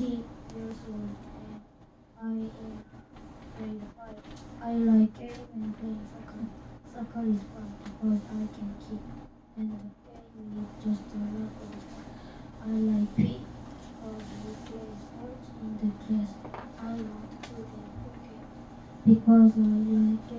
20 years old and I am grade 5. I like game and playing soccer. Soccer is fun because I can kick and the game is just a lot of fun. I like P because we play sports in the class. I want to play cricket because I like